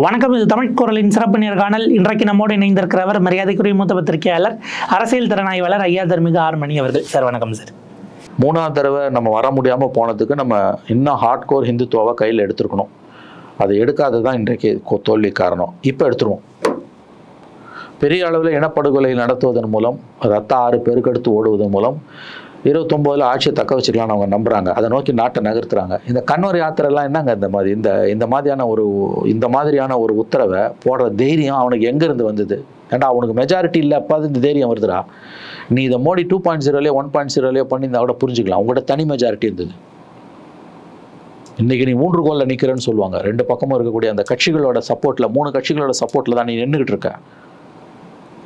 வணக்கம் இது தமிழ் குரலின் சிறப்பு நேர்காணல். இன்றைக்கு நம்மோடு இணைந்திருக்கிறவர் மரியாதைக்குரிய மூத்த பத்திரிகையாளர் அரசியல் திறனாய்வாளர் ஐயா தர்மிக ஆர்மணி அவர்கள். சார் வணக்கம் சார். மூணாவது தடவை நம்ம வர முடியாமல் போனதுக்கு நம்ம இன்னும் ஹார்ட் கோர் ஹிந்துத்துவாவை கையில் எடுத்துருக்கணும். அதை எடுக்காதது தான் இன்றைக்கு தோல்வி காரணம். இப்போ எடுத்துருவோம். பெரிய அளவில் இனப்படுகொலை நடத்துவதன் மூலம் ரத்த ஆறு பெருக்கெடுத்து ஓடுவதன் மூலம் இருபத்தொம்போதில் ஆட்சியை தக்க வச்சுக்கலாம்னு அவங்க நம்புறாங்க. அதை நோக்கி நாட்டை நகர்த்துறாங்க. இந்த கண்வர் யாத்திரைலாம் என்னங்க இந்த மாதிரி? இந்த இந்த மாதிரியான ஒரு இந்த மாதிரியான ஒரு உத்தரவை போடுற தைரியம் அவனுக்கு எங்கேருந்து வந்தது? ஏன்டா அவனுக்கு மெஜாரிட்டி இல்லை அப்பாது இந்த தைரியம் வருதுடா. நீ இதை மோடி டூ பாயிண்ட் ஜீரோலேயே ஒன் பாயிண்ட் ஜீரோலேயே பண்ணி இந்த கூட புரிஞ்சுக்கலாம். உங்கள்கிட்ட தனி மெஜாரிட்டி இருந்தது. இன்றைக்கி நீ மூன்று கோலில் நிற்கிறேன்னு சொல்லுவாங்க. ரெண்டு பக்கமும் இருக்கக்கூடிய அந்த கட்சிகளோட சப்போர்ட்டில் மூணு கட்சிகளோட சப்போர்ட்டில் தான் நீ நின்றுக்கிட்டு இருக்க.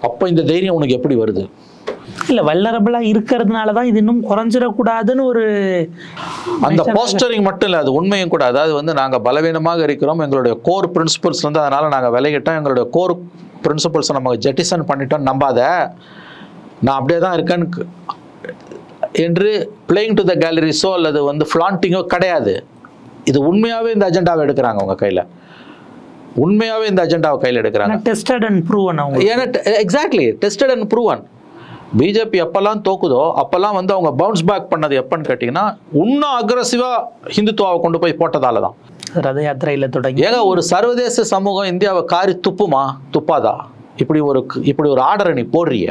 அப்போ இந்த தைரியம் உனக்கு எப்படி வருது? இல்லை வல்லரபிளாக இருக்கிறதுனால தான் இது இன்னும் குறைஞ்சிடக்கூடாதுன்னு ஒரு அந்த போஸ்டரிங் மட்டும் இல்லை அது உண்மையும் கூட. அதாவது வந்து நாங்கள் பலவீனமாக இருக்கிறோம். எங்களுடைய கோர் பிரின்சிபல்ஸ் வந்து அதனால் நாங்கள் விலகிட்டோம். எங்களுடைய கோர் பிரின்சிபல்ஸை நம்ம ஜெட்டிசன் பண்ணிட்டோம். நம்பாத நான் அப்படியே தான் இருக்கேன்னு என்று பிளேயிங் டு த கேலரிஸோ அல்லது வந்து ஃப்ளாண்டிங்கோ கிடையாது. இது உண்மையாகவே இந்த அஜெண்டாவை எடுக்கிறாங்க அவங்க கையில். உண்மையாகவே இந்த அஜெண்டாவை கையில் எடுக்கிறாங்க. டெஸ்டட் அண்ட் ப்ரூவன் அவங்க ஏன்னா exactly tested and proven BJP எப்பெல்லாம் தோக்குதோ அப்பெல்லாம் வந்து அவங்க பவுன்ஸ் பேக் பண்ணது எப்பன்னு கேட்டிங்கன்னா இன்னும் அக்ரஸிவாக ஹிந்துத்துவாவை கொண்டு போய் போட்டதால தான் ரத யாத்திரையில் தொடங்கி ஏங்க ஒரு சர்வதேச சமூகம் இந்தியாவை காரி துப்புமா? துப்பாதா? இப்படி ஒரு இப்படி ஒரு ஆர்டரை நீ போடுறிய?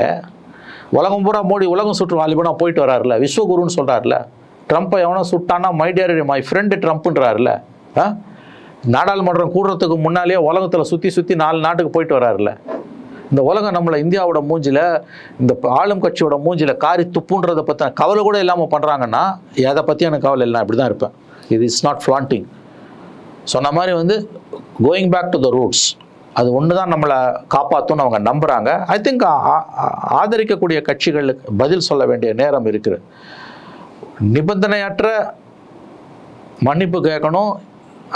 உலகம் பூரா மோடி உலகம் சுற்று வாலிபனா போயிட்டு வராருல விஸ்வகுருன்னு சொல்கிறாருல ட்ரம்ப்பை எவனோ சுட்டானா மை டியர் மை ஃப்ரெண்டு ட்ரம்ப்ன்றாருல ஆ? நாடாளுமன்றம் கூடுறதுக்கு முன்னாலேயே உலகத்தில் சுற்றி சுற்றி நாலு நாட்டுக்கு போயிட்டு வராருல. இந்த உலகம் நம்மளை இந்தியாவோட மூஞ்சில் இந்த ஆளும் கட்சியோட மூஞ்சில் காரி துப்புன்றதை பற்றின கவலை கூட இல்லாமல் பண்ணுறாங்கன்னா எதை பற்றி எனக்கு கவலை இல்லை இப்படி தான் இருப்பேன். இது இஸ் நாட் ஃப்ளாண்டிங் சொன்ன மாதிரி வந்து going back to the roots அது ஒன்று தான் நம்மளை காப்பாற்றும்னு அவங்க நம்புகிறாங்க ஐ திங்க் ஆதரிக்கக்கூடிய கட்சிகளுக்கு பதில் சொல்ல வேண்டிய நேரம் இருக்குது. நிபந்தனையற்ற மன்னிப்பு கேட்கணும்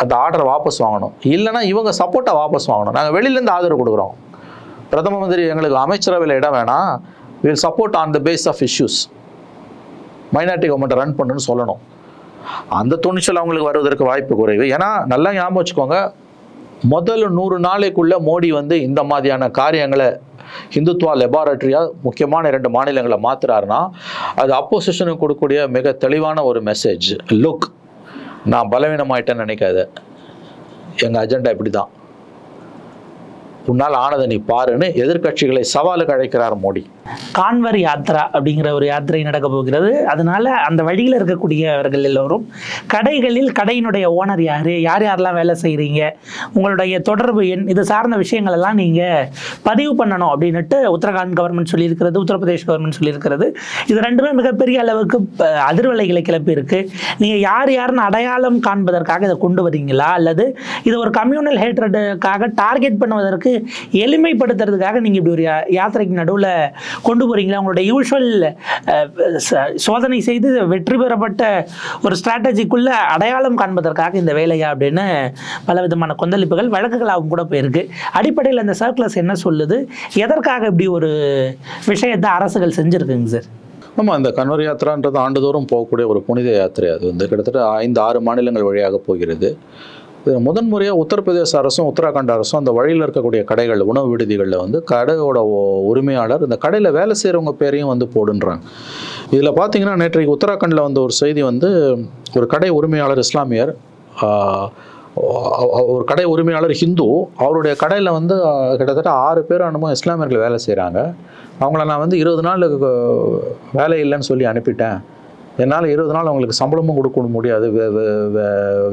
அந்த ஆர்டரை வாபஸ் வாங்கணும். இல்லைன்னா இவங்க சப்போர்ட்டை வாபஸ் வாங்கணும். நாங்கள் வெளியிலேருந்து ஆதரவு கொடுக்குறோம். பிரதம மந்திரி எங்களுக்கு அமைச்சரவையில் இடம் வேணாம். Will support on the base of issues minority கவர்மெண்ட்டை ரன் பண்ணுன்னு சொல்லணும். அந்த துணிச்சல் அவங்களுக்கு வருவதற்கு வாய்ப்பு குறைவு. ஏன்னா நல்லா ஞாபகம் வச்சுக்கோங்க. முதல் நூறு நாளைக்குள்ளே மோடி வந்து இந்த மாதிரியான காரியங்களை ஹிந்துத்வா லெபார்டரியாக முக்கியமான இரண்டு மாநிலங்களை மாத்துறாருன்னா அது அப்போசிஷனுக்கு கொடுக்கக்கூடிய மிக தெளிவான ஒரு மெசேஜ் லுக் நான் பலவீனமாயிட்டேன்னு நினைக்காத. எங்கள் அஜெண்டா இப்படி தான் உன்னால் ஆனதை நீ பாருன்னு எதிர்க்கட்சிகளை சவாலுக்கு அழைக்கிறார் மோடி. கான்வர் யாத்ரா அப்படிங்கிற ஒரு யாத்திரை நடக்க போகிறது. அதனால அந்த வழியில் இருக்கக்கூடியவர்கள் எல்லோரும் கடைகளில் கடையினுடைய ஓனர் யார்? யார் யாரெல்லாம் வேலை செய்கிறீங்க உங்களுடைய தொடர்பு எண் இது சார்ந்த விஷயங்கள் எல்லாம் நீங்கள் பதிவு பண்ணணும் அப்படின்ட்டு உத்தரகாண்ட் கவர்மெண்ட் சொல்லியிருக்கிறது உத்தரப்பிரதேஷ் கவர்மெண்ட் சொல்லியிருக்கிறது. இது ரெண்டுமே மிகப்பெரிய அளவுக்கு அதிர்வலைகளை கிளப்பி இருக்குது நீங்கள் யார் யாருன்னு அடையாளம் காண்பதற்காக இதை கொண்டு வரீங்களா? அல்லது இது ஒரு கம்யூனல் ஹேட்ரடுக்காக டார்கெட் பண்ணுவதற்கு எளிமைப்படுத்துறதுக்காக நீங்கள் இப்படி ஒரு யாத்திரைக்கு நடுவில் கொண்டு போகிறீங்களா உங்களுடைய யூஷுவல் சோதனை செய்து வெற்றி பெறப்பட்ட ஒரு ஸ்ட்ராட்டஜிக்குள்ளே அடையாளம் காண்பதற்காக இந்த வேலையா அப்படின்னு பல விதமான கொந்தளிப்புகள் வழக்குகளாகவும் கூட போயிருக்கு. அடிப்படையில் இந்த சர்க்குலஸ் என்ன சொல்லுது? எதற்காக இப்படி ஒரு விஷயத்தை அரசுகள் செஞ்சுருக்குங்க சார் ஆமாம் இந்த கன்வர் யாத்திரான்றது ஆண்டுதோறும் போகக்கூடிய ஒரு புனித யாத்திரை. அது வந்து கிட்டத்தட்ட ஐந்து ஆறு மாநிலங்கள் வழியாக போகிறது. இது முதன்முறையாக உத்தரப்பிரதேச அரசும் உத்தராகண்ட் அரசும் அந்த வழியில் இருக்கக்கூடிய கடைகள் உணவு விடுதிகளில் வந்து கடையோட உரிமையாளர் இந்த கடையில் வேலை செய்கிறவங்க பேரையும் வந்து போடுன்றாங்க. இதில் பார்த்தீங்கன்னா நேற்றைக்கு உத்தராகண்டில் வந்த ஒரு செய்தி வந்து ஒரு கடை உரிமையாளர் இஸ்லாமியர் ஒரு கடை உரிமையாளர் ஹிந்து அவருடைய கடையில் வந்து கிட்டத்தட்ட ஆறு பேர் அனுபவம் இஸ்லாமியர்கள் வேலை செய்கிறாங்க அவங்கள நான் வந்து இருபது நாள் வேலை இல்லைன்னு சொல்லி அனுப்பிட்டேன். என்னால் இருபது நாள் அவங்களுக்கு சம்பளமும் கொடுக்க முடியாது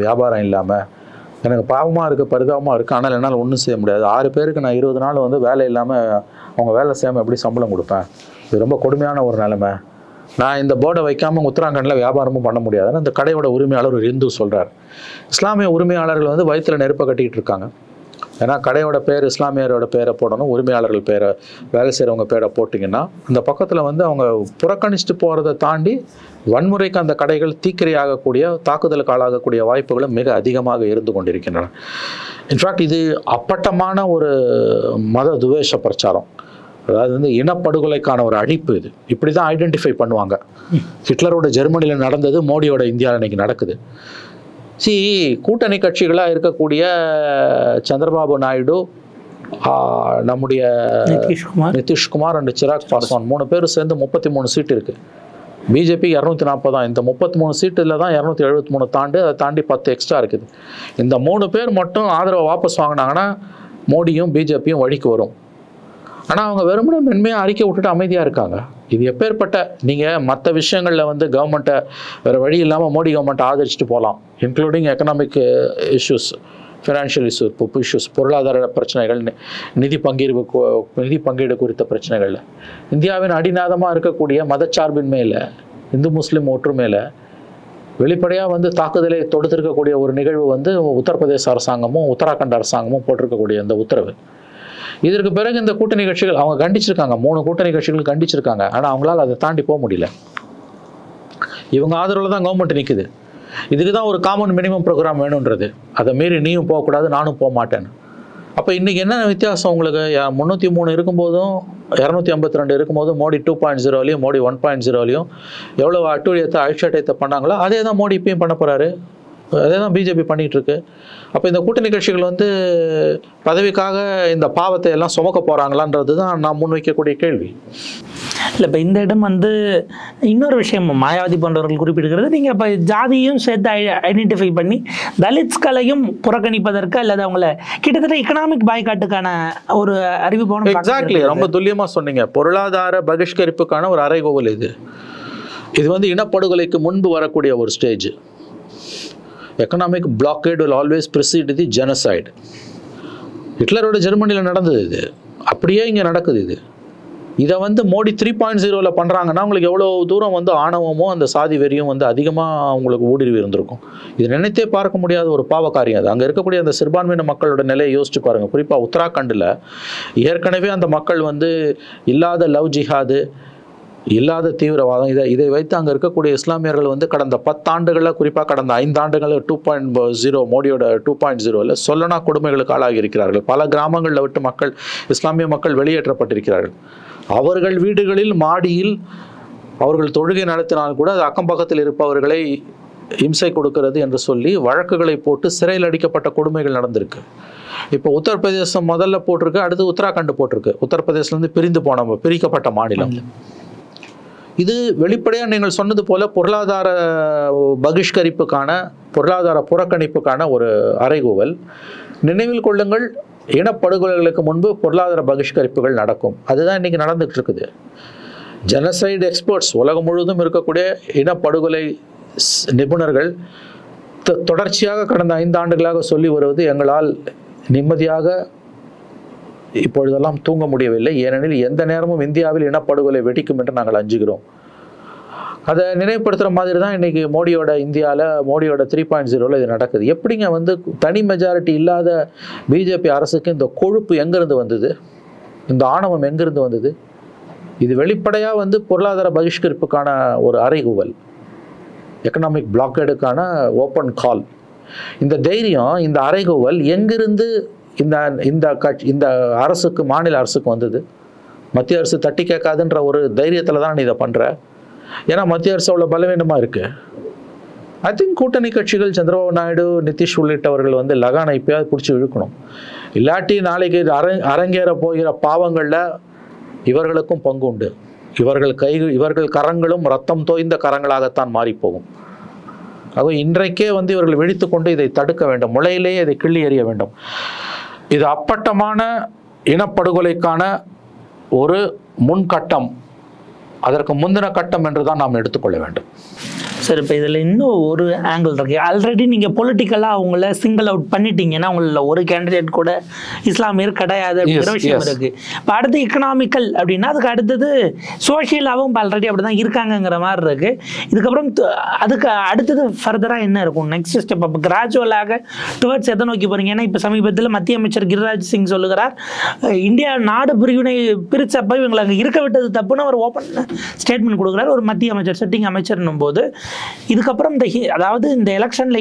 வியாபாரம் இல்லாமல் எனக்கு பாவமாக இருக்குது பரிதாபமாக இருக்குது ஆனால் என்னால் ஒன்றும் செய்ய முடியாது. ஆறு பேருக்கு நான் இருபது நாள் வந்து வேலை இல்லாமல் அவங்க வேலை செய்யாமல் எப்படி சம்பளம் கொடுப்பேன்? இது ரொம்ப கொடுமையான ஒரு நிலைமை. நான் இந்த போர்டை வைக்காமல் உத்தராகண்டில் வியாபாரமும் பண்ண முடியாதுன்னு அந்த கடையோட உரிமையாளர் ஒரு இந்து சொல்கிறார் இஸ்லாமிய உரிமையாளர்கள் வந்து வயிற்றில் நெருப்பை கட்டிக்கிட்டு இருக்காங்க. ஏன்னா கடையோட பேர் இஸ்லாமியரோட பேரை போடணும் உரிமையாளர்கள் பேரை வேலை செய்கிறவங்க பேரை போட்டிங்கன்னா அந்த பக்கத்தில் வந்து அவங்க புறக்கணிச்சுட்டு போகிறத தாண்டி வன்முறைக்கு அந்த கடைகள் தீக்கிரையாகக்கூடிய தாக்குதலுக்கு ஆளாகக்கூடிய வாய்ப்புகளும் மிக அதிகமாக இருந்து கொண்டிருக்கின்றன. இன்ஃபேக்ட் இது அப்பட்டமான ஒரு மத துவேஷ பிரச்சாரம். அதாவது வந்து இனப்படுகொலைக்கான ஒரு அழிப்பு இது. இப்படி தான் ஐடென்டிஃபை பண்ணுவாங்க ஹிட்லரோட ஜெர்மனியில் நடந்தது மோடியோட இந்தியாவில் இன்னைக்கு நடக்குது. சி கூட்டணி கட்சிகளாக இருக்கக்கூடிய சந்திரபாபு நாயுடு நம்முடைய நிதிஷ்குமார். நிதிஷ்குமார் அண்ட் சிராக் பாஸ்வான் மூணு பேரும் சேர்ந்து முப்பத்தி மூணு சீட் இருக்கு. பிஜேபி இரநூத்தி நாற்பதாம் இந்த முப்பத்தி மூணு சீட்டில் தான் இரநூத்தி எழுபத்தி மூணு தாண்டு அதை தாண்டி பத்து எக்ஸ்ட்ரா இருக்குது. இந்த மூணு பேர் மட்டும் ஆதரவை வாபஸ் வாங்கினாங்கன்னா மோடியும் பிஜேபியும் வழிக்கு வரும். ஆனால் அவங்க வெறுமனே மென்மையாக அறிக்கை விட்டுட்டு அமைதியாக இருக்காங்க. இது எப்பேற்பட்ட நீங்கள் மற்ற விஷயங்களில் வந்து கவர்மெண்ட்டை வேறு வழி இல்லாமல் மோடி கவர்மெண்ட்டை ஆதரிச்சுட்டு போகலாம் including economic issues financial issue issues பொருளாதார பிரச்சனைகள் நி- நிதி பங்கீடு நிதி பங்கீடு குறித்த பிரச்சனைகள். இந்தியாவின் அடிநாதமாக இருக்கக்கூடிய மதச்சார்பின்மையில் இந்து முஸ்லீம் ஒற்றுமையில் வெளிப்படையாக வந்து தாக்குதலை தொடுத்திருக்கக்கூடிய ஒரு நிகழ்வு வந்து உத்தரப்பிரதேச அரசாங்கமும் உத்தராகண்ட் அரசாங்கமும் போட்டிருக்கக்கூடிய இந்த உத்தரவு. இதற்கு பிறகு இந்த கூட்டணி கட்சிகள் அவங்க கண்டிச்சிருக்காங்க. மூணு கூட்டணி கட்சிகள் கண்டிச்சிருக்காங்க. ஆனால் அவங்களால அதை தாண்டி போக முடியல. இவங்க ஆதரவில் தான் கவர்மெண்ட் நிற்குது இதுக்கு தான் ஒரு காமன் மினிமம் ப்ரோக்ராம் வேணுன்றது அதை மீறி நீயும் போகக்கூடாது நானும் போக மாட்டேன் அப்போ இன்றைக்கி என்ன வித்தியாசம் உங்களுக்கு? முந்நூற்றி மூணு இருக்கும்போதும் இரநூத்தி ஐம்பத்தி ரெண்டு இருக்கும்போதும் மோடி டூ பாயிண்ட் ஜீரோலையும் மோடி ஒன் பாயிண்ட் ஜீரோலையும் எவ்வளோ அட்டுழியத்தை அழிச்சாட்டத்தை பண்ணாங்களோ அதே தான் மோடி இப்பயும் பண்ண போகிறாரு அதே தான் பிஜேபி பண்ணிகிட்டு இருக்கு அப்போ இந்த கூட்டணி கட்சிகள் வந்து பதவிக்காக இந்த பாவத்தை எல்லாம் சுமக்க போகிறாங்களான்றது தான் நான் முன்வைக்கக்கூடிய கேள்வி. இல்லை இப்போ இந்த இடம் வந்து இன்னொரு விஷயம் மாயாவதி போன்றவர்கள் குறிப்பிடுகிறது. நீங்கள் இப்போ ஜாதியும் சேர்த்து ஐடென்டிஃபை பண்ணி தலித்ஸ்களையும் புறக்கணிப்பதற்கு அல்லது அவங்கள கிட்டத்தட்ட எக்கனாமிக் பாய்காட்டுக்கான ஒரு அறிவிப்பான எக்ஸாக்ட்லி ரொம்ப துல்லியமாக சொன்னீங்க. பொருளாதார பகிஷ்கரிப்புக்கான ஒரு அறைகோவல் இது. இது வந்து இனப்படுகொலைக்கு முன்பு வரக்கூடிய ஒரு stage economic blockade will always precede the genocide ஹிட்லரோட ஜெர்மனியில் நடந்தது இது. அப்படியே இங்கே நடக்குது இது. இதை வந்து மோடி த்ரீ பாயிண்ட் ஜீரோவில் பண்ணுறாங்கன்னா உங்களுக்கு எவ்வளோ தூரம் வந்து ஆணவமோ அந்த சாதி வெறியும் வந்து அதிகமாக உங்களுக்கு ஊடுருவி இருந்திருக்கும். இது நினைத்தே பார்க்க முடியாத ஒரு பாவ காரியம் அது. அங்கே இருக்கக்கூடிய அந்த சிறுபான்மையின மக்களோட நிலையை யோசிச்சு பாருங்கள் குறிப்பாக உத்தராகண்டில் ஏற்கனவே அந்த மக்கள் வந்து இல்லாத லவ் ஜிஹாது இல்லாத தீவிரவாதம். இதை இதை வைத்து அங்கே இருக்கக்கூடிய இஸ்லாமியர்கள் வந்து கடந்த பத்தாண்டுகளில் குறிப்பாக கடந்த ஐந்தாண்டுகளில் டூ பாயிண்ட் ஜீரோ மோடியோட டூ பாயிண்ட் ஜீரோவில் சொல்லனா கொடுமைகளுக்கு ஆளாகி இருக்கிறார்கள் பல கிராமங்களில் விட்டு மக்கள் இஸ்லாமிய மக்கள் வெளியேற்றப்பட்டிருக்கிறார்கள். அவர்கள் வீடுகளில் மாடியில் அவர்கள் தொழுகை நடத்தினால் கூட அது அக்கம் பக்கத்தில் இருப்பவர்களை இம்சை கொடுக்கிறது என்று சொல்லி வழக்குகளை போட்டு சிறையில் அடிக்கப்பட்ட கொடுமைகள் நடந்திருக்கு. இப்போ உத்தரப்பிரதேசம் முதல்ல போட்டிருக்கு அடுத்து உத்தராகண்ட் போட்டிருக்கு. உத்தரப்பிரதேசிலேருந்து பிரிந்து போன பிரிக்கப்பட்ட மாநிலம். இது வெளிப்படையாக நீங்கள் சொன்னது போல பொருளாதார பகிஷ்கரிப்புக்கான பொருளாதார புறக்கணிப்புக்கான ஒரு அறைகூவல். நினைவில் கொள்ளுங்கள் இனப்படுகொலைகளுக்கு முன்பு பொருளாதார பகிஷ்கரிப்புகள் நடக்கும். அதுதான் இன்றைக்கி நடந்துகிட்டு இருக்குது ஜெனசைடு எக்ஸ்பர்ட்ஸ் உலகம் முழுவதும் இருக்கக்கூடிய இனப்படுகொலை நிபுணர்கள் தொ- தொடர்ச்சியாக கடந்த ஐந்து ஆண்டுகளாக சொல்லி வருவது எங்களால் நிம்மதியாக இப்பொழுதெல்லாம் தூங்க முடியவில்லை. ஏனெனில் எந்த நேரமும் இந்தியாவில் இனப்படுகொலை வெடிக்கும் என்று நாங்கள் அஞ்சுகிறோம். அதை நினைவுபடுத்துகிற மாதிரி தான் இன்றைக்கி மோடியோட இந்தியாவில் மோடியோட த்ரீ பாயிண்ட் ஜீரோவில் இது நடக்குது. எப்படிங்க வந்து தனி மெஜாரிட்டி இல்லாத பிஜேபி அரசுக்கு இந்த கொழுப்பு எங்கேருந்து வந்தது? இந்த ஆணவம் எங்கேருந்து வந்தது? இது வெளிப்படையாக வந்து பொருளாதார பகிஷ்கரிப்புக்கான ஒரு அறைகூவல். எக்கனாமிக் பிளாக்கேடுக்கான ஓப்பன் கால் இந்த தைரியம் இந்த அறைகூவல் எங்கிருந்து இந்த இந்த கட்சி இந்த அரசுக்கு மாநில அரசுக்கு வந்தது. மத்திய அரசு தட்டி கேட்காதுன்ற ஒரு தைரியத்தில் தான் நீ இதை பண்ணுற ஏன்னா மத்திய அரசு அவ்வளோ பலவீனமாக இருக்குது ஐ திங்க் கூட்டணி கட்சிகள் சந்திரபாபு நாயுடு நிதிஷ் உள்ளிட்டவர்கள் வந்து லகானை இப்பயாவது பிடிச்சி இழுக்கணும். இல்லாட்டி நாளைக்கு அர அரங்கேற போகிற பாவங்களில் இவர்களுக்கும் பங்கு உண்டு. இவர்கள் கை இவர்கள் கரங்களும் ரத்தம் தோய்ந்த கரங்களாகத்தான் மாறிப்போகும். ஆக இன்றைக்கே வந்து இவர்கள் விழித்து கொண்டு இதை தடுக்க வேண்டும். முளையிலேயே இதை கிள்ளி எறிய வேண்டும். இது அப்பட்டமான இனப்படுகொலைக்கான ஒரு முன்கட்டம். அதற்கு முந்தின கட்டம் என்று தான் நாம் எடுத்துக்கொள்ள வேண்டும். சரி இப்போ இதில் இன்னும் ஒரு ஆங்கிள் இருக்கு. ஆல்ரெடி நீங்கள் பொலிட்டிக்கலாக அவங்கள சிங்கிள் அவுட் பண்ணிட்டீங்கன்னா உங்களில் ஒரு கேண்டிடேட் கூட இஸ்லாமியர் கிடையாது அப்படிங்கிற விஷயம் yes. இருக்கு. இப்போ அடுத்து எக்கனாமிக்கல் அப்படின்னா அதுக்கு அடுத்தது சோஷியலாகவும் ஆல்ரெடி அப்படி தான் இருக்காங்கங்கிற மாதிரி இருக்கு. இதுக்கப்புறம் அதுக்கு அடுத்தது ஃபர்தராக என்ன இருக்கும்? நெக்ஸ்ட் ஸ்டெப் அப்போ கிராஜுவலாக டுவர்ட்ஸ் எதை நோக்கி போறீங்க? ஏன்னா இப்போ சமீபத்தில் மத்திய அமைச்சர் கிரிராஜ் சிங் சொல்லுகிறார் இந்தியா நாடு பிரிவினை பிரிச்சப்ப இவங்களை அங்கே இருக்க விட்டது தப்புன்னு அவர் ஓப்பன் ஸ்டேட்மெண்ட் கொடுக்குறாரு. ஒரு மத்திய அமைச்சர் செட்டிங் அமைச்சர்னும் போது இதுக்கப்புறம் இந்த அதாவது இந்த எலெக்ஷனில்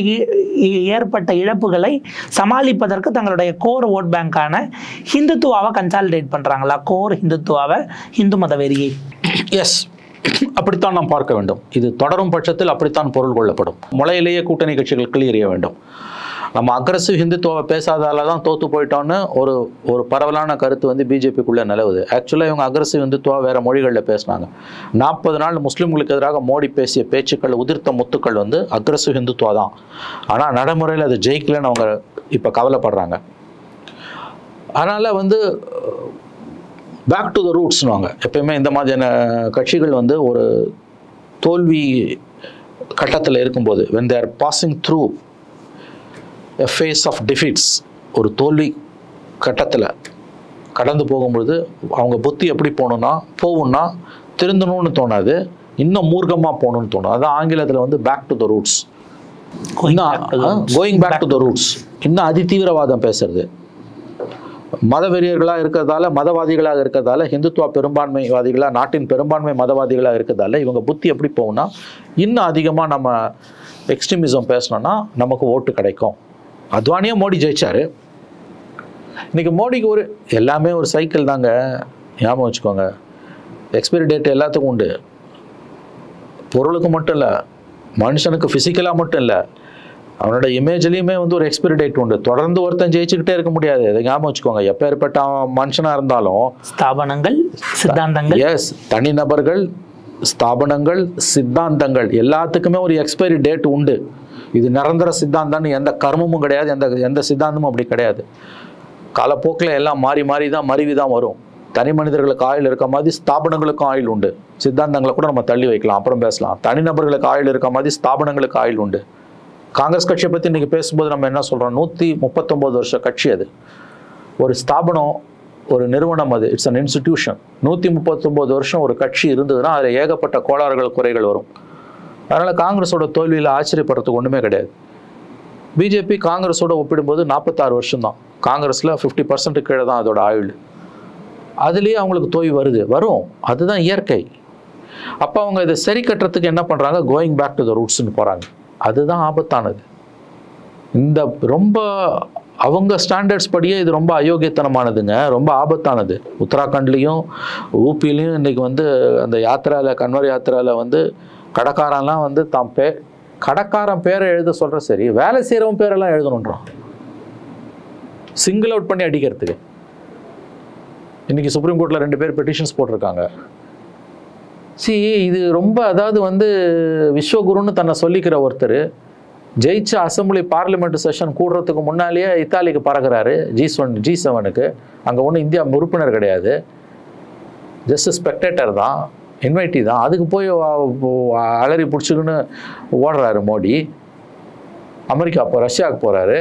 ஏற்பட்ட இழப்புகளை சமாளிப்பதற்கு தங்களுடைய கோர் ஓட் பேங்கான ஹிந்துத்துவாவை கன்சாலிடேட் பண்ணுறாங்களா கோர் ஹிந்துத்துவாவை ஹிந்து மத வெறியை எஸ் அப்படித்தான் நாம் பார்க்க வேண்டும். இது தொடரும் பட்சத்தில் அப்படித்தான் பொருள் கொள்ளப்படும். முளையிலேயே கூட்டணி கட்சிகள் கிளியறிய வேண்டும். நம்ம அக்ரஸிவ் ஹிந்துத்துவ பேசாதால தான் தோத்து போயிட்டோன்னு ஒரு ஒரு பரவலான கருத்து வந்து பிஜேபிக்குள்ளே நிலவுது. ஆக்சுவலாக இவங்க அக்ரஸிவ் ஹிந்துத்துவா வேறு மொழிகளில் பேசினாங்க. நாற்பது நாள் முஸ்லீம்களுக்கு எதிராக மோடி பேசிய பேச்சுக்கள் உதிர்த்த முத்துக்கள் வந்து அக்ரஸிவ் ஹிந்துத்துவா தான் ஆனால் நடைமுறையில் அது ஜெயிக்கலன்னு அவங்க இப்போ கவலைப்படுறாங்க. அதனால் வந்து பேக் டு த ரூட்ஸ்னுவாங்க எப்பயுமே இந்த மாதிரியான கட்சிகள் வந்து ஒரு தோல்வி கட்டத்தில் இருக்கும்போது when there passing through phase of defeats ஒரு தோல்வி கட்டத்தில் கடந்து போகும்பொழுது அவங்க புத்தி எப்படி போகணும்னா போகும்னா திருந்தணும்னு தோணாது இன்னும் மூர்க்கமாக போகணும்னு தோணும். அதான் ஆங்கிலத்தில் வந்து back to the roots. Going back to the roots இன்னும் அதிதீவிரவாதம் பேசுறது. மதவெறியர்களாக இருக்கிறதால மதவாதிகளாக இருக்கிறதால ஹிந்துத்துவா பெரும்பான்மைவாதிகளாக நாட்டின் பெரும்பான்மை மதவாதிகளாக இருக்கிறதால இவங்க புத்தி எப்படி போகும்னா இன்னும் அதிகமாக நம்ம எக்ஸ்ட்ரீமிசம் பேசணும்னா நமக்கு ஓட்டு கிடைக்கும். அத்வானியாக மோடி ஜெயிச்சாரு. இன்னைக்கு மோடிக்கு ஒரு எல்லாமே ஒரு சைக்கிள் தாங்க. ஞாபகம் வச்சுக்கோங்க. எக்ஸ்பைரி டேட் எல்லாத்துக்கும் உண்டு. பொருளுக்கு மட்டும் இல்லை மனுஷனுக்கு ஃபிசிக்கலாக மட்டும் இல்லை அவனோட இமேஜ்லேயுமே வந்து ஒரு எக்ஸ்பைரி டேட் உண்டு. தொடர்ந்து ஒருத்தன் ஜெயிச்சுக்கிட்டே இருக்க முடியாது. இதை ஞாபகம் வச்சுக்கோங்க. எப்பேற்பட்ட மனுஷனாக இருந்தாலும் ஸ்தாபனங்கள் சித்தாந்தங்கள். எஸ் தனிநபர்கள் ஸ்தாபனங்கள் சித்தாந்தங்கள் எல்லாத்துக்குமே ஒரு எக்ஸ்பைரி டேட் உண்டு. இது நிரந்தர சித்தாந்தம்னு எந்த கர்மமும் கிடையாது எந்த எந்த சித்தாந்தமும் அப்படி கிடையாது. காலப்போக்கில் எல்லாம் மாறி மாறி தான் மருவி தான் வரும். தனி மனிதர்களுக்கு ஆயுள் இருக்க மாதிரி ஸ்தாபனங்களுக்கும் ஆயுள் உண்டு. சித்தாந்தங்களை கூட நம்ம தள்ளி வைக்கலாம் அப்புறம் பேசலாம். தனிநபர்களுக்கு ஆயுள் இருக்க மாதிரி ஸ்தாபனங்களுக்கு ஆயுள் உண்டு. காங்கிரஸ் கட்சியை பற்றி இன்றைக்கி பேசும்போது நம்ம என்ன சொல்கிறோம் நூற்றி முப்பத்தொம்போது வருஷ கட்சி அது. ஒரு ஸ்தாபனம் ஒரு நிறுவனம் அது. இட்ஸ் அன் இன்ஸ்டிடியூஷன் நூற்றி முப்பத்தொம்போது வருஷம் ஒரு கட்சி இருந்ததுன்னா அதில் ஏகப்பட்ட கோளாறுகள் குறைகள் வரும். அதனால் காங்கிரஸோட தோல்வியில் ஆச்சரியப்படுறதுக்கு ஒன்றுமே கிடையாது. பிஜேபி காங்கிரஸோட ஒப்பிடும்போது நாற்பத்தாறு வருஷம் தான் காங்கிரஸில் ஃபிஃப்டி பர்சன்ட் கீழே தான் அதோட ஆயுள். அதுலேயே அவங்களுக்கு தோல்வி வருது. வரும். அதுதான் இயற்கை. அப்போ அவங்க இதை சரி கட்டுறதுக்கு என்ன பண்ணுறாங்க கோயிங் பேக் டு த ரூட்ஸ்னு போகிறாங்க அதுதான் ஆபத்தானது. இந்த ரொம்ப அவங்க ஸ்டாண்டர்ட்ஸ் படியே இது ரொம்ப அயோக்கியத்தனமானதுங்க. ரொம்ப ஆபத்தானது. உத்தராகண்ட்லேயும் ஊபிலையும் இன்றைக்கி வந்து அந்த யாத்திராவில் கன்வர் யாத்திராவில் வந்து கடைக்காரன்லாம் வந்து தான் பே கடைக்காரன் பேரை எழுத சொல்கிற சரி வேலை செய்கிறவன் பேரெல்லாம் எழுதணுன்றான். சிங்கிள் அவுட் பண்ணி அடிக்கிறதுக்கு. இன்றைக்கி சுப்ரீம் கோர்ட்டில் ரெண்டு பேர் பெட்டிஷன்ஸ் போட்டிருக்காங்க. சி இது ரொம்ப அதாவது வந்து விஸ்வகுருன்னு தன்னை சொல்லிக்கிற ஒருத்தர் ஜெயிச்ச அசம்பிளி பார்லிமெண்ட் செஷன் கூடுறதுக்கு முன்னாலேயே இத்தாலிக்கு பறகுறாரு ஜி செவன் ஜி செவனுக்கு அங்கே ஒன்றும் இந்தியா உறுப்பினர் கிடையாது. ஜஸ்ட் ஸ்பெக்டேட்டர் தான். இன்வைட்டி தான். அதுக்கு போய் அலறி பிடிச்சிக்கின்னு ஓடுறாரு மோடி. அமெரிக்கா போ ரஷ்யாவுக்கு போகிறாரு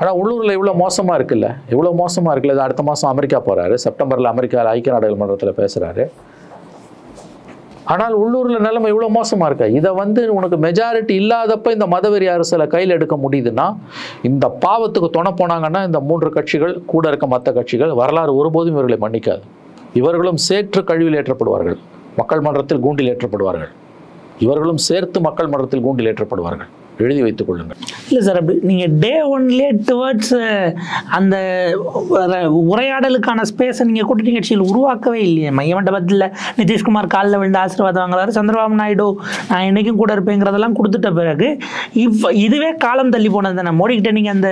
ஆனால் உள்ளூரில் இவ்வளோ மோசமாக இருக்குல்ல? இவ்வளோ மோசமாக இருக்குல்ல? இது அடுத்த மாதம் அமெரிக்கா போகிறாரு செப்டம்பரில் அமெரிக்காவில் ஐக்கிய நாடுகள் மன்றத்தில் பேசுகிறாரு ஆனால் உள்ளூரில் நிலைமை இவ்வளோ மோசமாக இருக்கா? இதை வந்து உனக்கு மெஜாரிட்டி இல்லாதப்ப இந்த மதவெறி அரசில் கையில் எடுக்க முடியுதுன்னா இந்த பாவத்துக்கு துணை போனாங்கன்னா இந்த மூன்று கட்சிகள் கூட இருக்க மற்ற கட்சிகள் வரலாறு ஒருபோதும் இவர்களை மன்னிக்காது. இவர்களும் சேற்று கழிவில் ஏற்றப்படுவார்கள். மக்கள் மன்றத்தில் கூண்டில் ஏற்றப்படுவார்கள். இவர்களும் சேர்த்து மக்கள் மன்றத்தில் கூண்டில் ஏற்றப்படுவார்கள். எழுதி வைத்துக் கொள்ளுங்கள். இல்லை சார் அப்படி நீங்கள் டே ஒன்லேயே டுவர்ட்ஸ் அந்த உரையாடலுக்கான ஸ்பேஸை நீங்கள் கூட்டணி கட்சியில் உருவாக்கவே இல்லையே. மைய மண்டபத்தில் நிதிஷ்குமார் காலில் விழுந்து ஆசீர்வாதம் வாங்குறாரு. சந்திரபாபு நாயுடு நான் என்னைக்கும் கூட இருப்பேங்கிறதெல்லாம் கொடுத்துட்ட பிறகு இவ் இதுவே காலம் தள்ளி போனது தானே? மோடி கிட்ட நீங்கள் அந்த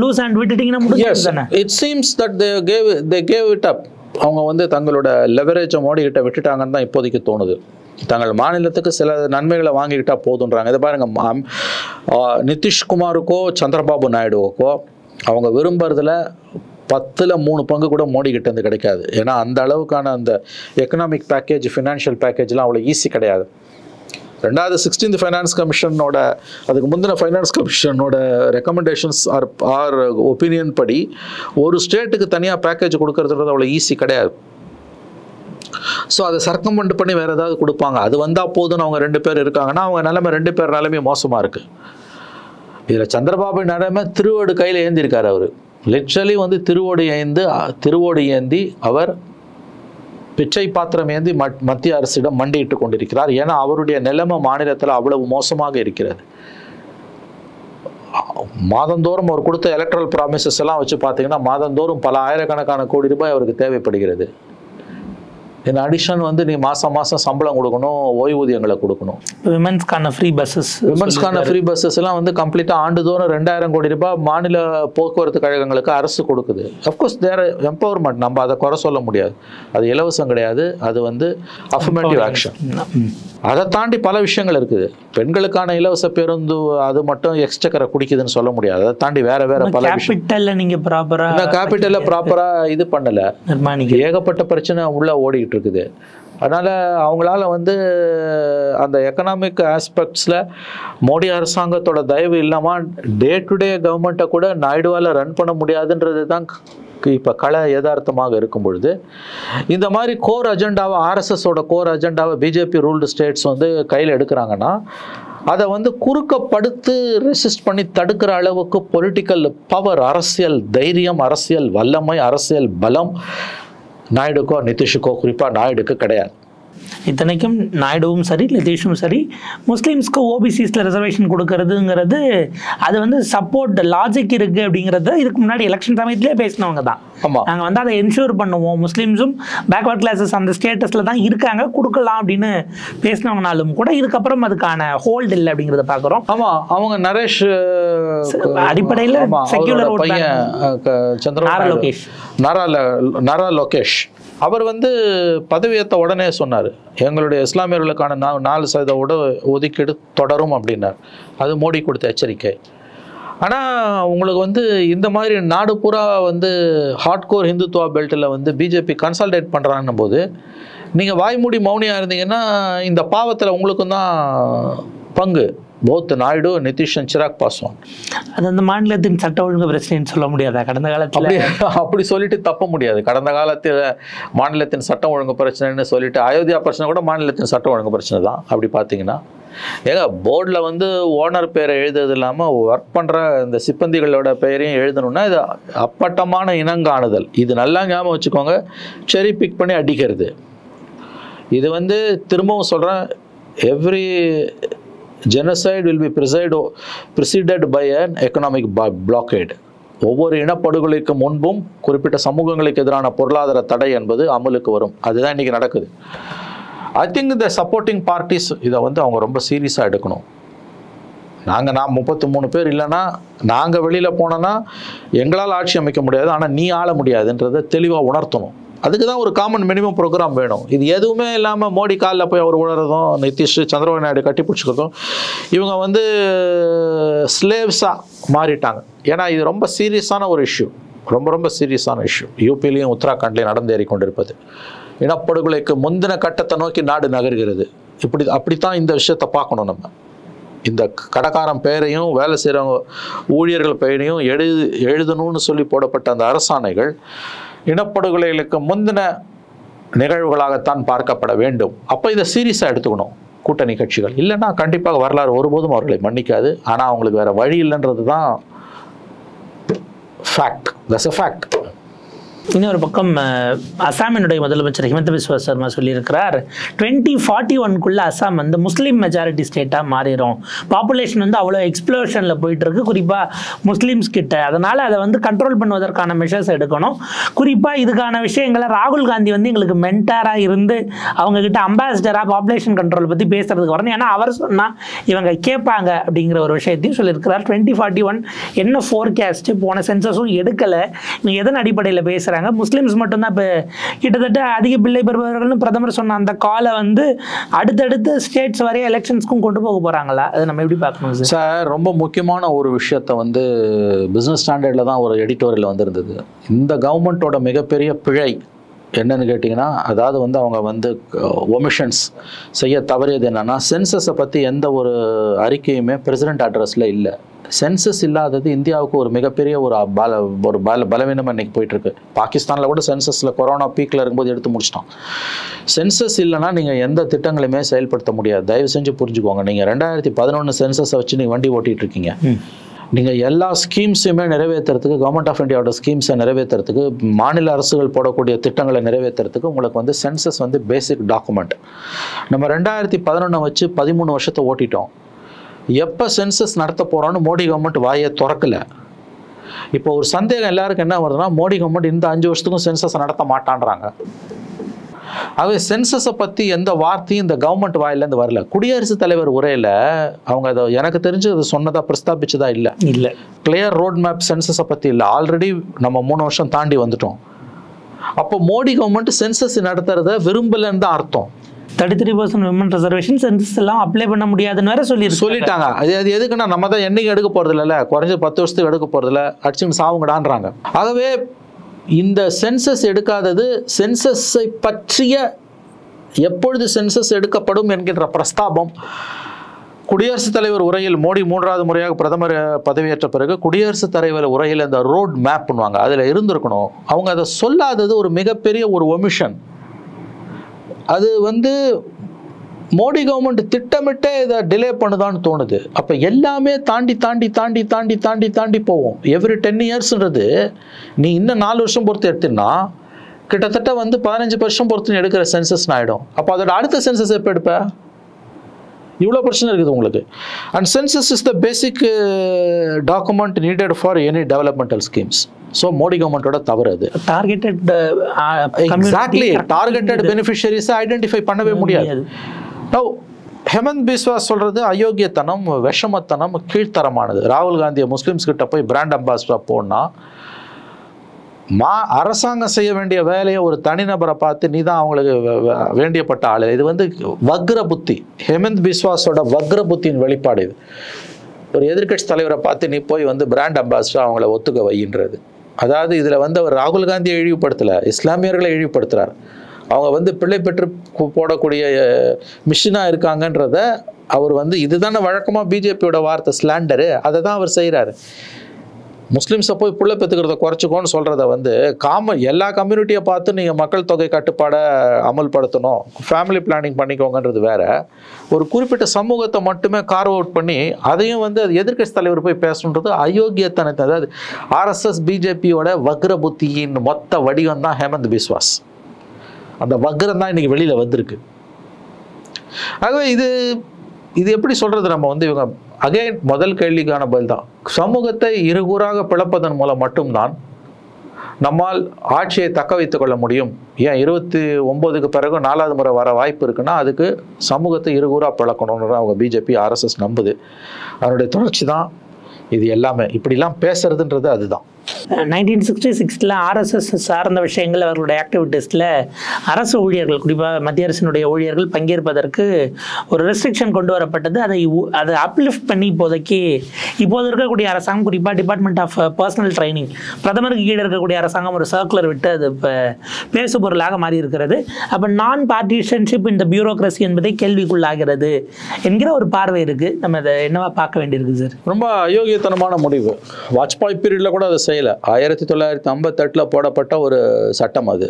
லூஸ் ஹேண்ட் விட்டுட்டீங்கன்னா முடிஞ்சது தானே? It seems that they gave they gave it up அவங்க வந்து தங்களோட லெவரேஜை மோடி கிட்ட விட்டுட்டாங்கன்னு தான் இப்போதைக்கு தோணுது. தங்கள் மாநிலத்துக்கு சில நன்மைகளை வாங்கிக்கிட்டா போதுன்றாங்க. இதை பாருங்க மாம், நிதிஷ்குமாருக்கோ சந்திரபாபு நாயுடுவுக்கோ அவங்க விரும்புறதுல பத்தில் மூணு பங்கு கூட மோடி கிட்ட கிடைக்காது. ஏன்னா அந்த அளவுக்கான அந்த எக்கனாமிக் பேக்கேஜ் ஃபினான்ஷியல் பேக்கேஜ்லாம் அவ்வளோ ஈஸி கிடையாது. ரெண்டாவது சிக்ஸ்டீன்த் ஃபைனான்ஸ் கமிஷனோட அதுக்கு முந்தின ஃபைனான்ஸ் கமிஷனோட ரெக்கமெண்டேஷன்ஸ் ஆர் ஆர் ஒப்பீனியன் படி ஒரு ஸ்டேட்டுக்கு தனியாக பேக்கேஜ் கொடுக்கறதுன்றது அவ்வளோ ஈஸி கிடையாது. ஸோ அதை சர்க்கமெண்ட் பண்ணி வேறு ஏதாவது கொடுப்பாங்க. அது வந்தால் போதும்னு அவங்க ரெண்டு பேர் இருக்காங்கன்னா அவங்க நிலைமை ரெண்டு பேர் நிலைமையும் மோசமாக இருக்குது இதில் சந்திரபாபு நிலைமை திருவோடு கையில் ஏந்திருக்கார் அவர். லிட்ரலி வந்து திருவோடு ஏந்து திருவோடு ஏந்தி அவர் பிச்சை பாத்திரம் ஏந்தி மத்திய அரசிடம் மண்டியிட்டு கொண்டிருக்கிறார். ஏன்னா அவருடைய நிலைமை மாநிலத்தில் அவ்வளவு மோசமாக இருக்கிறது. மாதந்தோறும் அவர் கொடுத்த எலக்ட்ரல் ப்ராமிசஸ் எல்லாம் வச்சு பார்த்தீங்கன்னா மாதந்தோறும் பல ஆயிரக்கணக்கான கோடி ரூபாய் அவருக்கு தேவைப்படுகிறது. இன் அடிஷன் வந்து நீ மாதம் மாதம் சம்பளம் கொடுக்கணும் ஓய்வூதியங்களை கொடுக்கணும். விமன்ஸ்க்கான ஃப்ரீ பஸ்ஸஸ் விமன்ஸ்க்கான ஃப்ரீ பஸ்ஸஸ் எல்லாம் வந்து கம்ப்ளீட்டாக ஆண்டுதோறும் ரெண்டாயிரம் கோடி ரூபாய் மாநில போக்குவரத்து கழகங்களுக்கு அரசு கொடுக்குது. அஃப்கோர்ஸ் தேர் எம்பவர்மெண்ட் நம்ம அதை குறை சொல்ல முடியாது. அது இலவசம் கிடையாது. அது வந்து அஃபர்மேட்டிவ் ஆக்ஷன் அதை தாண்டி பல விஷயங்கள் இருக்குது. பெண்களுக்கான இலவச பேருந்து அது மட்டும் எக்ஸ்டக்கரை குடிக்குதுன்னு சொல்ல முடியாது. அதை தாண்டி வேற வேற பல கேபிட்டல்ல நீங்க ப்ராப்பரா இந்த கேபிட்டலை ப்ராப்பராக இது பண்ணல. ஏகப்பட்ட பிரச்சனை உள்ள ஓடிக்கிட்டு இருக்குது. அதனால் அவங்களால வந்து அந்த எக்கனாமிக் ஆஸ்பெக்ட்ஸில் மோடி அரசாங்கத்தோட தயவு இல்லாமல் டே டு டே கவர்மெண்ட்டை கூட நாயுடுவால் ரன் பண்ண முடியாதுன்றது தான் இப்போ கலை யதார்த்தமாக இருக்கும் பொழுது. இந்த மாதிரி கோர் அஜெண்டாவை ஆர்எஸ்எஸோட கோர் அஜெண்டாவை பிஜேபி ரூல்டு ஸ்டேட்ஸ் வந்து கையில் எடுக்கிறாங்கன்னா அதை வந்து குறுக்கப்படுத்து ரெசிஸ்ட் பண்ணி தடுக்கிற அளவுக்கு பொலிட்டிக்கல் பவர் அரசியல் தைரியம் அரசியல் வல்லமை அரசியல் பலம் நாயுடுக்கோ நிதிஷுக்கோ குறிப்பாக நாயுடுக்கு கிடையாது. இத்தனைக்கும் நாயுடுவும் சரி நிதிஷும் சரி முஸ்லீம்ஸ்க்கு ஓபிசிஸில் ரிசர்வேஷன் கொடுக்கறதுங்கிறது அது வந்து சப்போர்ட் லாஜிக் இருக்கு அப்படிங்கிறது இதுக்கு முன்னாடி எலெக்ஷன் சமயத்திலே பேசினவங்க தான். நாங்கள் வந்து அதை என்ஷூர் பண்ணுவோம். முஸ்லீம்ஸும் பேக்வர்ட் கிளாஸஸ் அந்த ஸ்டேட்டஸில் தான் இருக்காங்க கொடுக்கலாம் அப்படின்னு பேசினவங்கனாலும் கூட இதுக்கப்புறம் அதுக்கான ஹோல்டு இல்லை அப்படிங்கிறத பார்க்குறோம் ஆமாம் அவங்க நரேஷ் அடிப்படையில vote பையன் சந்திரபாபு நாரா. லோகேஷ். நாரா நாரா லோகேஷ். அவர் வந்து பதவியேற்ற உடனே சொன்னார் எங்களுடைய இஸ்லாமியர்களுக்கான நா நாலு சதவீத உட ஒதுக்கீடு தொடரும் அப்படின்னார். அது மோடி கொடுத்த எச்சரிக்கை. ஆனால் உங்களுக்கு வந்து இந்த மாதிரி நாடு பூரா வந்து ஹார்ட்கோர் ஹிந்துத்துவா பெல்ட்டில் வந்து பிஜேபி கன்சல்டேட் பண்ணுறான்னும் போது நீங்கள் வாய்மூடி மௌனியாக இருந்தீங்கன்னா இந்த பாவத்தில் உங்களுக்கும் தான் பங்கு. Both Naidu Nitish and Chirag Paswan. அது அந்த மாநிலத்தின் சட்ட ஒழுங்கு பிரச்சனைன்னு சொல்ல முடியாதா? கடந்த காலத்தில் அப்படி அப்படி சொல்லிட்டு தப்ப முடியாது. கடந்த காலத்தில் மாநிலத்தின் சட்டம் ஒழுங்கு பிரச்சனைன்னு சொல்லிட்டு அயோத்தியா பிரச்சனை கூட மாநிலத்தின் சட்டம் ஒழுங்கு பிரச்சனை தான். அப்படி பார்த்தீங்கன்னா ஏங்க போர்டில் வந்து ஓனர் பேரை எழுதுறது இல்லாமல் ஒர்க் பண்ணுற இந்த சிப்பந்திகளோட பெயரையும் எழுதணும்னா இது அப்பட்டமான இனங்காணுதல். இது நல்லா ஞாபகம் வச்சுக்கோங்க. செரி பிக் பண்ணி அடிக்கிறது. இது வந்து திரும்பவும் சொல்கிறேன் every genocide will be presided preceded by an economic blockade ஒவ்வொரு இனப்படுகொலைக்கு முன்பும் குறிப்பிட்ட சமூகங்களுக்கு எதிரான பொருளாதார தடை என்பது அமலுக்கு வரும். அதுதான் இன்னைக்கு நடக்குது. ஐ திங்க் இந்த சப்போர்ட்டிங் பார்ட்டிஸ் இதை வந்து அவங்க ரொம்ப சீரியஸாக எடுக்கணும். நாங்கள் நான் முப்பத்தி மூணு பேர் இல்லைன்னா நாங்கள் வெளியில் போனோன்னா எங்களால் ஆட்சி அமைக்க முடியாது. ஆனால் நீ ஆள முடியாதுன்றதை தெளிவாக உணர்த்தணும். அதுக்கு தான் ஒரு காமன் மினிமம் ப்ரோக்ராம் வேணும். இது எதுவுமே இல்லாமல் மோடி காலில் போய் அவர் உணர்றதும் நிதிஷ் சந்திரபாபு நாயுடு கட்டி பிடிச்சிக்கிறதும் இவங்க வந்து ஸ்லேவ்ஸாக மாறிட்டாங்க. ஏன்னா இது ரொம்ப சீரியஸான ஒரு இஷ்யூ ரொம்ப ரொம்ப சீரியஸான இஷ்யூ யூபிலையும் உத்தராகண்ட்லையும் நடந்தேறி கொண்டிருப்பது இனப்படுகொலைக்கு முந்தின கட்டத்தை நோக்கி நாடு நகர்கிறது. இப்படி அப்படித்தான் இந்த விஷயத்தை பார்க்கணும் நம்ம. இந்த கடைக்காரன் பெயரையும் வேலை செய்கிறவங்க ஊழியர்கள் பெயரையும் எழுது எழுதணும்னு சொல்லி போடப்பட்ட அந்த அரசாணைகள் இனப்படுகொலைகளுக்கு முந்தின நிகழ்வுகளாகத்தான் பார்க்கப்பட வேண்டும். அப்போ இதை சீரியஸாக எடுத்துக்கணும். கூட்டணி கட்சிகள். இல்லைன்னா கண்டிப்பாக வரலாறு ஒருபோதும் அவர்களை மன்னிக்காது. ஆனால் அவங்களுக்கு வேறு வழி இல்லைன்றது தான் ஃபேக்ட் தட்ஸ் அ ஃபேக்ட் இன்னொரு பக்கம் அசாமினுடைய முதலமைச்சர் ஹிமந்த பிஸ்வா சர்மா சொல்லியிருக்கிறார் டுவெண்ட்டி ஃபார்ட்டி ஒன்குள்ள அசாம் வந்து முஸ்லீம் மெஜாரிட்டி ஸ்டேட்டாக மாறிடும் பாப்புலேஷன் வந்து அவ்வளோ எக்ஸ்ப்ளோஷனில் போயிட்டுருக்கு. குறிப்பாக முஸ்லீம்ஸ் கிட்ட. அதனால் அதை வந்து கண்ட்ரோல் பண்ணுவதற்கான மெஷர்ஸ் எடுக்கணும். குறிப்பாக இதுக்கான விஷயங்களை ராகுல் காந்தி வந்து எங்களுக்கு மென்டாராக இருந்து அவங்கக்கிட்ட அம்பாசிடராக பாப்புலேஷன் கண்ட்ரோல் பற்றி பேசுறதுக்கு வரணும். ஏன்னா அவர் சொன்னால் இவங்க கேட்பாங்க அப்படிங்கிற ஒரு விஷயத்தையும் சொல்லியிருக்கிறார். டுவெண்ட்டி ஃபார்ட்டி ஒன் என்ன ஃபோர்காஸ்ட்டு போன சென்சஸும் எடுக்கலை. நீங்கள் எதன் அடிப்படையில் பேசுகிற பேசுகிறாங்க முஸ்லீம்ஸ் மட்டும்தான் இப்போ கிட்டத்தட்ட அதிக பிள்ளை பெறுபவர்கள்னு பிரதமர் சொன்ன அந்த காலை வந்து அடுத்தடுத்து ஸ்டேட்ஸ் வரைய எலெக்ஷன்ஸ்க்கும் கொண்டு போக போகிறாங்களா அதை நம்ம எப்படி பார்க்கணும் சார் ரொம்ப முக்கியமான ஒரு விஷயத்த வந்து பிஸ்னஸ் ஸ்டாண்டர்டில் தான் ஒரு எடிட்டோரியல் வந்திருந்தது. இந்த கவர்மெண்ட்டோட மிகப்பெரிய பிழை என்னன்னு கேட்டிங்கன்னா அதாவது வந்து அவங்க வந்து ஒமிஷன்ஸ் செய்ய தவறியது என்னன்னா சென்சஸை பற்றி எந்த ஒரு அறிக்கையுமே பிரசிடென்ட் அட்ரஸில் இல்லை. சென்சஸ் இல்லாதது இந்தியாவுக்கு ஒரு மிகப்பெரிய ஒரு பல ஒரு பல பலவீனம் இன்னைக்கு போயிட்டு இருக்கு பாகிஸ்தானில் கூட சென்சஸில் கொரோனா பீக்கில் இருக்கும்போது எடுத்து முடிச்சிட்டான் சென்சஸ் இல்லைன்னா நீங்கள் எந்த திட்டங்களையுமே செயல்படுத்த முடியாது. தயவு செஞ்சு புரிஞ்சுக்கோங்க. நீங்கள் ரெண்டாயிரத்தி பதினொன்று சென்சஸை வச்சு நீங்கள் வண்டி ஓட்டிட்டு இருக்கீங்க நீங்கள் எல்லா ஸ்கீம்ஸுமே நிறைவேற்றுறதுக்கு கவர்மெண்ட் ஆஃப் இந்தியாவோட ஸ்கீம்ஸை நிறைவேற்றுறதுக்கு மாநில அரசுகள் போடக்கூடிய திட்டங்களை நிறைவேற்றுறதுக்கு உங்களுக்கு வந்து சென்சஸ் வந்து பேசிக் டாக்குமெண்ட் நம்ம ரெண்டாயிரத்தி பதினொன்றை வச்சு பதிமூணு வருஷத்தை ஓட்டிட்டோம். எப்போ சென்சஸ் நடத்த போகிறோன்னு மோடி கவர்மெண்ட் வாயை திறக்கல. இப்போ ஒரு சந்தேகம் எல்லாருக்கும் என்ன வருதுன்னா மோடி கவர்மெண்ட் இந்த அஞ்சு வருஷத்துக்கும் சென்சஸ் நடத்த மாட்டான்றாங்க. ஆகவே சென்சஸை பற்றி எந்த வார்த்தையும் இந்த கவர்மெண்ட் வாயிலேருந்து வரல. குடியரசுத் தலைவர் உரையில் அவங்க அதை எனக்கு தெரிஞ்சு அது சொன்னதா பிரஸ்தாபிச்சதா இல்லை. இல்லை. கிளியர் ரோட் மேப் சென்சஸை பற்றி இல்லை. ஆல்ரெடி நம்ம மூணு வருஷம் தாண்டி வந்துட்டோம். அப்போ மோடி கவர்மெண்ட் சென்சஸ் நடத்துறத விரும்பலன்னு தான் அர்த்தம். Thirty three percent women reservation census எல்லாம் அப்ளை பண்ண முடியாதுன்னு வேற சொல்லி சொல்லிட்டாங்க. அது அது எதுக்குன்னா நம்ம தான் என்னைக்கு எடுக்க போறது இல்லைல்ல குறைஞ்ச பத்து வருஷத்துக்கு எடுக்க போறது இல்லை அடிச்சுன்னு சாவுங்கடான்றாங்க. ஆகவே இந்த சென்சஸ் எடுக்காதது சென்சஸை பற்றிய எப்பொழுது சென்சஸ் எடுக்கப்படும் என்கின்ற பிரஸ்தாபம். குடியரசுத் தலைவர் உரையில் மோடி மூன்றாவது முறையாக பிரதமர் பதவியேற்ற பிறகு குடியரசுத் தலைவர் உரையில் அந்த ரோட் மேப்னுவாங்க அதில் இருந்திருக்கணும். அவங்க அதை சொல்லாதது ஒரு மிகப்பெரிய ஒரு ஒமிஷன் அது வந்து மோடி கவர்மெண்ட் திட்டமிட்டே இதை டிலே பண்ணுதான்னு தோணுது. அப்போ எல்லாமே தாண்டி தாண்டி தாண்டி தாண்டி தாண்டி தாண்டி போவோம் எவ்ரி டென் இயர்ஸ்ன்றது நீ இன்னும் நாலு வருஷம் பொறுத்து எடுத்தீங்கன்னா கிட்டத்தட்ட வந்து பதினஞ்சு வருஷம் பொறுத்து எடுக்கிற சென்சஸ் ஆகிடும் அப்போ அதோட அடுத்த சென்சஸ் எப்போ எடுப்பேன் இவ்வளோ பிரச்சனை இருக்குது உங்களுக்கு. And census is the basic document needed for any developmental schemes so Modi கவர்மெண்ட்டோட தவறு அது. டார்கெட்டட் எக்ஸாக்ட்லி டார்கெட்டட் பெனிஃபிஷரிஸை ஐடென்டிஃபை பண்ணவே முடியாது. Now, ஹெமந்த் பிஸ்வாஸ் சொல்றது அயோக்கியத்தனம் விஷமத்தனம் கீழ்த்தரமானது. ராகுல் காந்தியை முஸ்லிம்ஸ் கிட்ட போய் பிராண்ட் அம்பாசிடர் போனா மா அரசாங்கம் செய்ய வேண்டிய வேலையை ஒரு தனிநபரை பார்த்து நீ தான் அவங்களுக்கு வேண்டியப்பட்ட ஆள். இது வந்து வக்ர புத்தி. ஹெமந்த் பிஸ்வாஸோட வக்ர புத்தியின் வெளிப்பாடு இது. ஒரு எதிர்க்கட்சி தலைவரை பார்த்து நீ போய் வந்து பிராண்ட் அம்பாசிடர் அவங்கள ஒத்துக்க வையின்றது. அதாவது இதில் வந்து அவர் ராகுல் காந்தியை இழிவுபடுத்தலை இஸ்லாமியர்களை இழிவுபடுத்துகிறார் அவங்க வந்து பிள்ளை பெற்று போடக்கூடிய மிஷினாக இருக்காங்கன்றத அவர் வந்து இதுதானே வழக்கமாக பிஜேபியோட வார்த்தை ஸ்லாண்டரு அதை தான் அவர் செய்கிறாரு முஸ்லீம்ஸை போய் பிள்ளை பெற்றுக்கிறத குறைச்சிக்கோன்னு சொல்கிறத வந்து காம எல்லா கம்யூனிட்டியை பார்த்து நீங்கள் மக்கள் தொகை கட்டுப்பாடை அமல்படுத்தணும் ஃபேமிலி பிளானிங் பண்ணிக்கோங்கன்றது வேறு. ஒரு குறிப்பிட்ட சமூகத்தை மட்டுமே கார்வ் அவுட் பண்ணி அதையும் வந்து அது எதிர்க்கட்சி தலைவர் போய் பேசணுன்றது அயோக்கியத்தனத்தை. அதாவது ஆர்எஸ்எஸ் பிஜேபியோட வக்ர புத்தியின் மொத்த வடிவம் தான் ஹேமந்த் பிஸ்வாஸ் அந்த வக்ரம் தான் இன்றைக்கி வெளியில் வந்திருக்கு. ஆகவே இது இது எப்படி சொல்றது நம்ம வந்து இவங்க அகைன் முதல் கேள்விக்கான பதில் தான் சமூகத்தை இருகூறாக பிளப்பதன் மூலம் மட்டும்தான் நம்மால் ஆட்சியை தக்க வைத்துக் கொள்ள முடியும். ஏன் இருபத்தி ஒம்போதுக்கு பிறகு நாலாவது முறை வர வாய்ப்பு இருக்குன்னா அதுக்கு சமூகத்தை இருகூறாக பிளக்கணும்னு அவங்க பிஜேபி ஆர்எஸ்எஸ் நம்புது. அதனுடைய தொடர்ச்சி தான் இது எல்லாமே. இப்படிலாம் பேசுறதுன்றது அதுதான். நைன்டீன் சிக்ஸ்டி சிக்ஸில் ஆர்எஸ்எஸ் சார்ந்த விஷயங்கள் அவர்களுடைய ஆக்டிவிட்டீஸில் அரசு ஊழியர்கள் குறிப்பாக மத்திய அரசினுடைய ஊழியர்கள் பங்கேற்பதற்கு ஒரு ரெஸ்ட்ரிக்ஷன் கொண்டு வரப்பட்டது. அதை அதை அப்லிஃப்ட் பண்ணி இப்போதைக்கு இப்போது இருக்கக்கூடிய அரசாங்கம் குறிப்பாக டிபார்ட்மெண்ட் ஆஃப் பர்சனல் ட்ரைனிங் பிரதமருக்கு கீழே இருக்கக்கூடிய அரசாங்கம் ஒரு சர்க்குலர் விட்டு அது இப்போ பேசு பொருளாக மாறி இருக்கிறது அப்போ நான் பார்ட்டிஷன்ஷிப் இந்த பியூரோக்ரஸி என்பதை கேள்விக்குள்ளாகிறது என்கிற ஒரு பார்வை இருக்குது நம்ம அதை என்னவா பார்க்க வேண்டியிருக்கு சார் ரொம்ப அயோக்கியத்தனமான முடிவு. வாஜ்பாய் பீரியடில் கூட அதை செய்யலை ஆயிரத்தி தொள்ளாயிரத்தி ஐம்பத்தெட்டில் போடப்பட்ட ஒரு சட்டம் அது.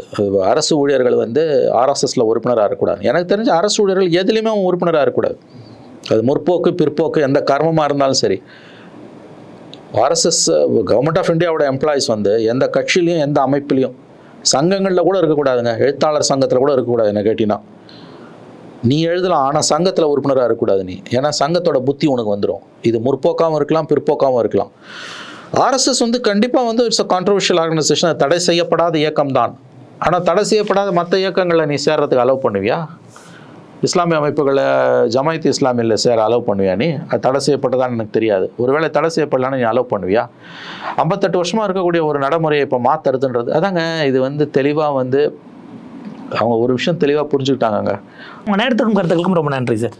அரசு ஊழியர்கள் வந்து ஆர்எஸ்எஸில் உறுப்பினராக இருக்கக்கூடாது. எனக்கு தெரிஞ்ச அரசு ஊழியர்கள் எதுலேயுமே உறுப்பினராக இருக்கக்கூடாது. அது முற்போக்கு பிற்போக்கு எந்த கர்மமாக இருந்தாலும் சரி. ஆர்எஸ்எஸ் கவர்மெண்ட் ஆஃப் இந்தியாவோட எம்ப்ளாயிஸ் வந்து எந்த கட்சியிலையும் எந்த அமைப்புலையும் சங்கங்களில் கூட இருக்கக்கூடாதுங்க. எழுத்தாளர் சங்கத்தில் கூட இருக்கக்கூடாது என்ன கேட்டினா நீ எழுதலாம் ஆனால் சங்கத்தில் உறுப்பினராக இருக்கக்கூடாது நீ. ஏன்னா சங்கத்தோட புத்தி உனக்கு வந்துடும் இது முற்போக்காகவும் இருக்கலாம் பிற்போக்காகவும் இருக்கலாம். ஆர்எஸ்எஸ் வந்து கண்டிப்பாக வந்து இட்ஸ் அ கான்ட்ரவர்ஷியல் ஆர்கனைசேஷன் தடை செய்யப்படாத இயக்கம் தான் ஆனால் தடை செய்யப்படாத மற்ற இயக்கங்களை நீ சேர்றதுக்கு அலோவ் பண்ணுவியா? இஸ்லாமிய அமைப்புகளை ஜமாயத் இஸ்லாமியில் சேர அலோவ் பண்ணுவியா நீ? அது தடை செய்யப்பட்டதான்னு எனக்கு தெரியாது. ஒருவேளை தடை செய்யப்படலான்னு நீ அலோவ் பண்ணுவியா? ஐம்பத்தெட்டு வருஷமாக இருக்கக்கூடிய ஒரு நடைமுறையை இப்போ மாற்றுறதுன்றது அதாங்க இது வந்து தெளிவாக வந்து அவங்க ஒரு விஷயம் தெளிவாக புரிஞ்சுக்கிட்டாங்கங்க. உங்கள் நேரத்துக்கும் கருத்துக்களுக்கும் ரொம்ப நன்றி சார்.